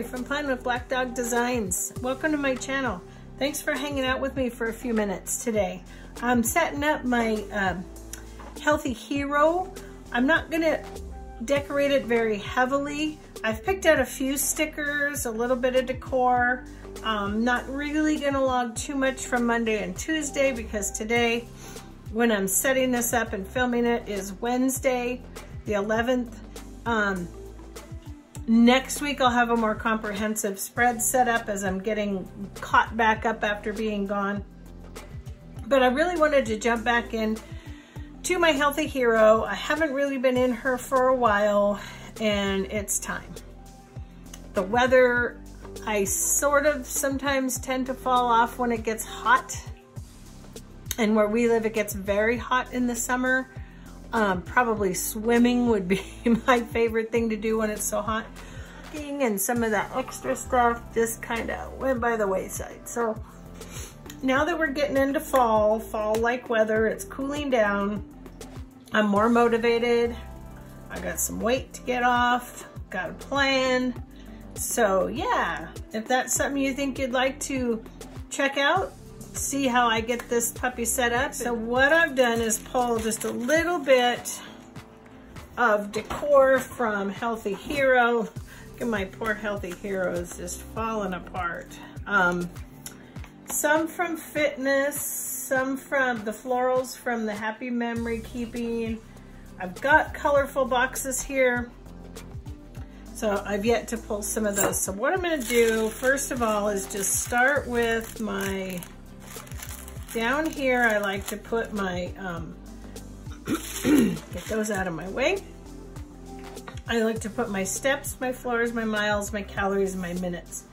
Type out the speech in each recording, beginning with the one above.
From Playing with Black Dog Designs. Welcome to my channel. Thanks for hanging out with me for a few minutes today. I'm setting up my uh, Healthy Hero. I'm not gonna decorate it very heavily. I've picked out a few stickers, a little bit of decor. Um, not really gonna log too much from Monday and Tuesday because today, when I'm setting this up and filming it, is Wednesday, the 11th. Um, Next week I'll have a more comprehensive spread set up as I'm getting caught back up after being gone. But I really wanted to jump back in to my Healthy Hero. I haven't really been in her for a while and it's time. The weather, I sort of sometimes tend to fall off when it gets hot. And where we live, it gets very hot in the summer. Um, probably swimming would be my favorite thing to do when it's so hot. And some of that extra stuff just kind of went by the wayside. So now that we're getting into fall, fall-like weather, it's cooling down. I'm more motivated. I got some weight to get off, got a plan. So yeah, if that's something you think you'd like to check out, see how I get this puppy set up. So what I've done is pull just a little bit of decor from Healthy Hero. Look at my poor Healthy Hero is just falling apart. Um, some from Fitness, some from the florals from the Happy Memory Keeping. I've got colorful boxes here. So I've yet to pull some of those. So what I'm gonna do, first of all, is just start with my down here, I like to put my, um, get those out of my way. I like to put my steps, my floors, my miles, my calories, my minutes.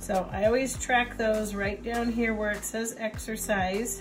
So I always track those right down here where it says exercise.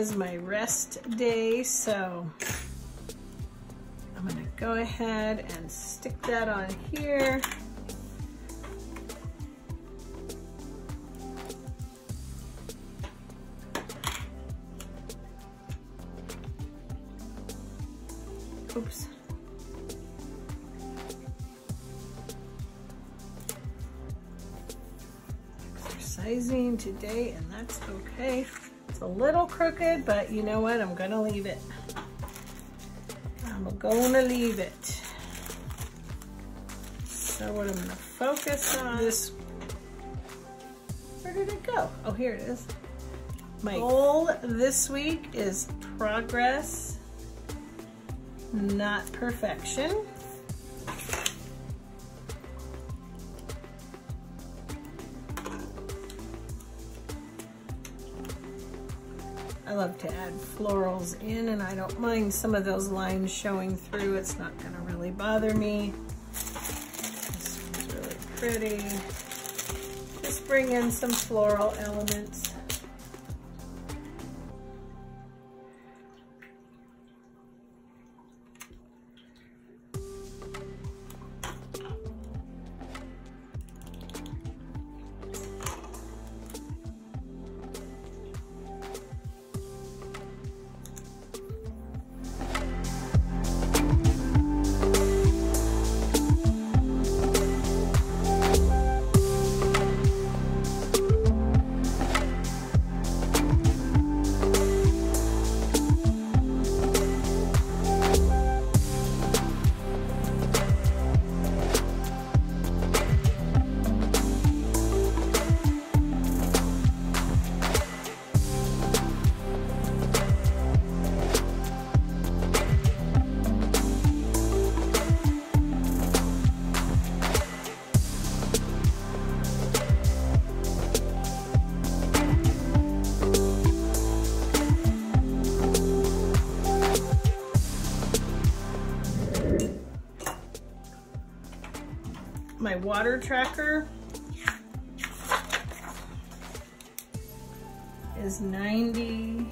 is my rest day, so I'm gonna go ahead and stick that on here. Oops. Exercising today, and that's okay. A little crooked, but you know what? I'm gonna leave it. I'm gonna leave it. So what I'm gonna focus on this, where did it go? Oh, here it is. My goal this week is progress, not perfection. Love to add florals in and I don't mind some of those lines showing through. It's not gonna really bother me. This one's really pretty. Just bring in some floral elements. My water tracker is 90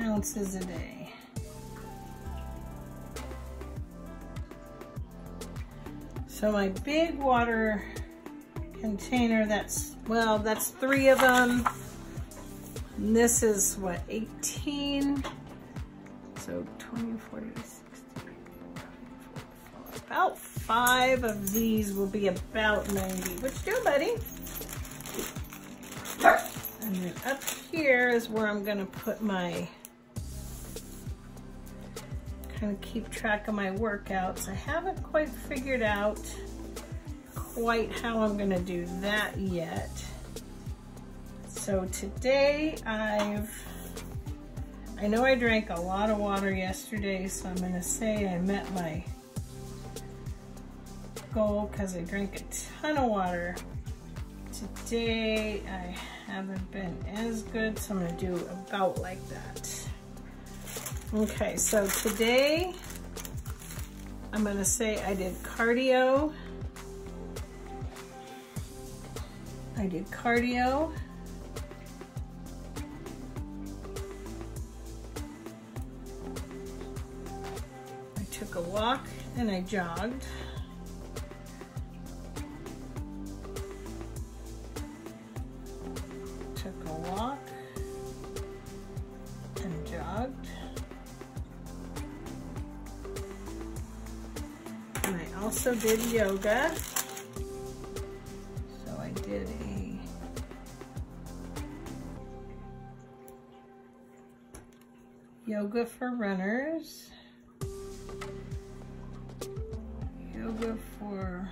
ounces a day. So my big water container, that's, well, that's three of them. And this is what, 18? So 20, 40, 60, about five of these will be about 90. Which do, buddy? And then up here is where I'm gonna put my, kind of keep track of my workouts. I haven't quite figured out quite how I'm gonna do that yet. So today I've I know I drank a lot of water yesterday, so I'm gonna say I met my goal because I drank a ton of water. Today, I haven't been as good, so I'm gonna do about like that. Okay, so today, I'm gonna say I did cardio. I did cardio. Took a walk and I jogged. Took a walk and jogged. And I also did yoga. So I did a yoga for runners. Yoga for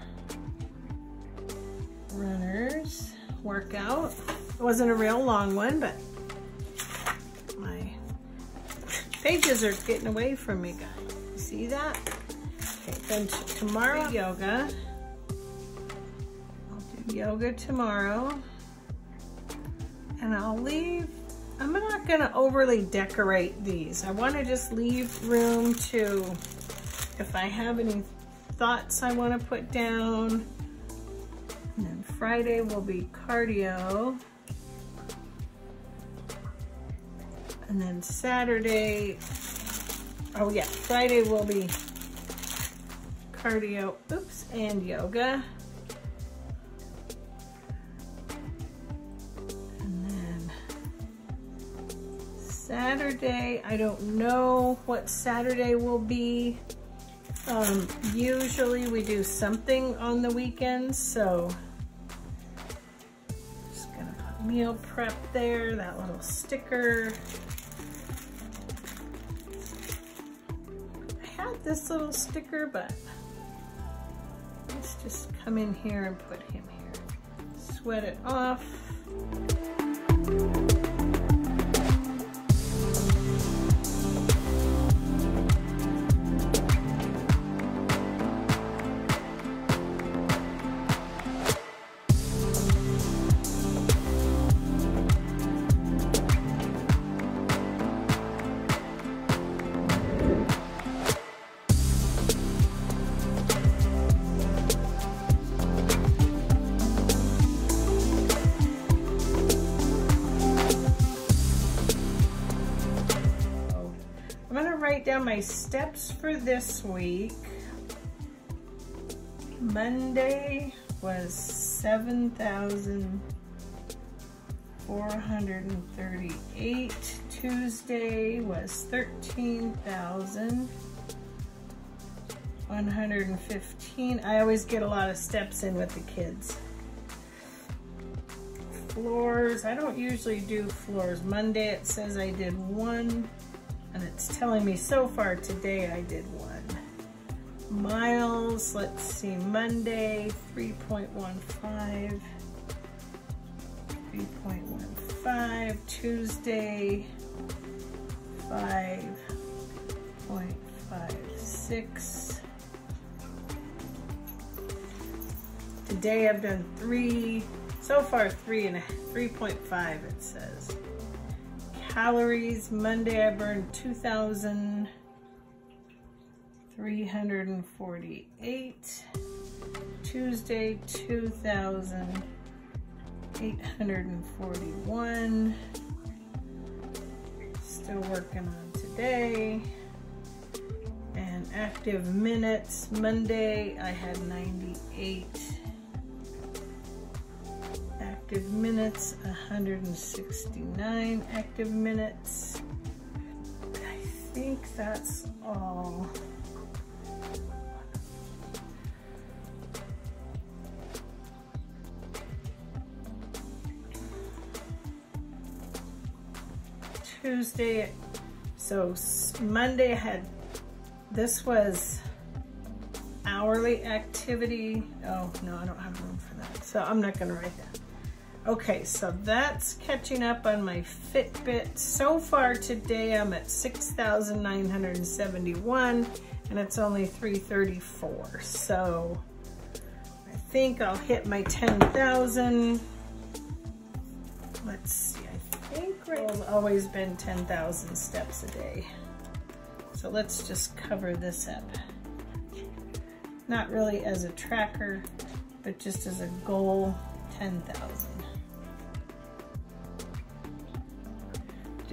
runners workout. It wasn't a real long one, but my pages are getting away from me, guys. You see that? Okay, then tomorrow yoga. I'll do yoga tomorrow. And I'll leave, I'm not gonna overly decorate these. I wanna just leave room to, if I have any thoughts I want to put down. And then Friday will be cardio. And then Saturday, oh yeah, Friday will be cardio, oops, and yoga. And then Saturday, I don't know what Saturday will be. Um, usually we do something on the weekends, so just gonna put meal prep there, that little sticker. I had this little sticker, but let's just come in here and put him here. Sweat it off. Down my steps for this week. Monday was 7,438. Tuesday was 13,115. I always get a lot of steps in with the kids. Floors, I don't usually do floors. Monday it says I did one and it's telling me so far today I did one. Miles, let's see, Monday, 3.15. 3.15, Tuesday, 5.56. Today I've done three, so far three and a, 3.5 it says calories. Monday I burned 2,348. Tuesday 2,841. Still working on today. And active minutes. Monday I had 98 active minutes, 169 active minutes. I think that's all. Tuesday, so Monday I had, this was hourly activity. Oh, no, I don't have room for that. So I'm not gonna write that. Okay, so that's catching up on my Fitbit. So far today, I'm at 6,971 and it's only 334. So I think I'll hit my 10,000. Let's see, I think it's always been 10,000 steps a day. So let's just cover this up. Not really as a tracker, but just as a goal, 10,000.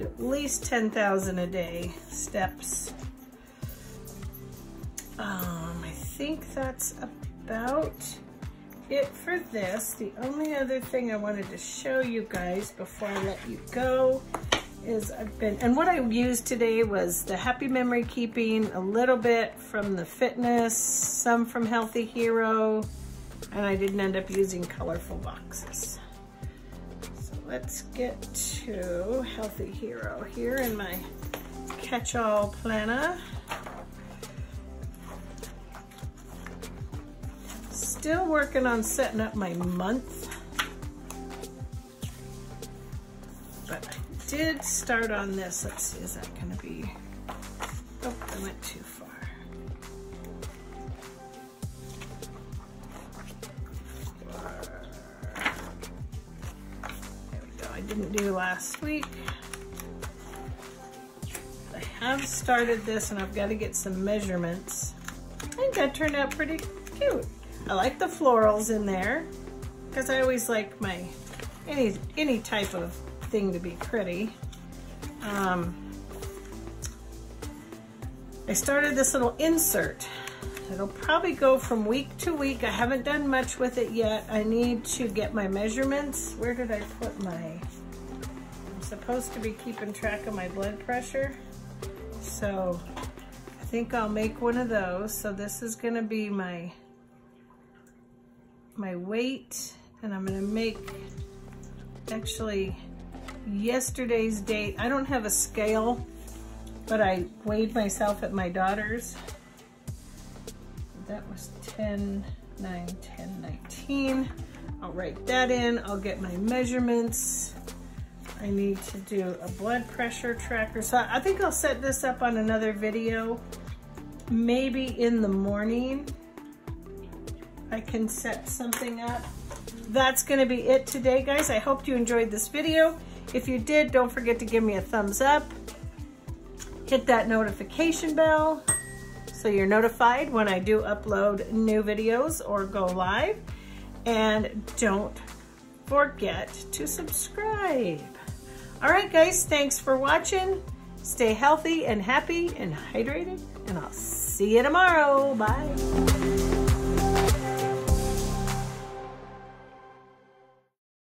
At least 10,000 a day steps. Um, I think that's about it for this. The only other thing I wanted to show you guys before I let you go is I've been, and what I used today was the Happy Memory Keeping, a little bit from the Fitness, some from Healthy Hero, and I didn't end up using colorful boxes let's get to Healthy Hero here in my catch-all planner. Still working on setting up my month. But I did start on this. Let's see, is that gonna be, oh, I went too far. Didn't do last week. I have started this and I've got to get some measurements. I think that turned out pretty cute. I like the florals in there because I always like my any any type of thing to be pretty. Um, I started this little insert. It'll probably go from week to week. I haven't done much with it yet. I need to get my measurements. Where did I put my supposed to be keeping track of my blood pressure. So I think I'll make one of those. So this is gonna be my, my weight and I'm gonna make actually yesterday's date. I don't have a scale, but I weighed myself at my daughter's. That was 10, 9, 10, 19. I'll write that in. I'll get my measurements. I need to do a blood pressure tracker. So I think I'll set this up on another video. Maybe in the morning, I can set something up. That's gonna be it today, guys. I hope you enjoyed this video. If you did, don't forget to give me a thumbs up. Hit that notification bell so you're notified when I do upload new videos or go live. And don't forget to subscribe. All right, guys, thanks for watching. Stay healthy and happy and hydrated, and I'll see you tomorrow. Bye.